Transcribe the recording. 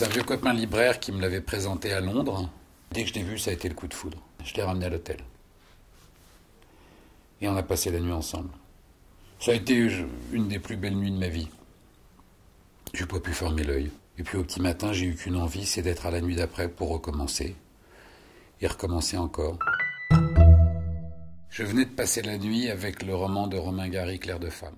C'est un vieux copain libraire qui me l'avait présenté à Londres. Dès que je l'ai vu, ça a été le coup de foudre. Je l'ai ramené à l'hôtel. Et on a passé la nuit ensemble. Ça a été une des plus belles nuits de ma vie. J'ai pas pu fermer l'œil. Et puis au petit matin, j'ai eu qu'une envie, c'est d'être à la nuit d'après pour recommencer. Et recommencer encore. Je venais de passer la nuit avec le roman de Romain Gary, Claire de femme.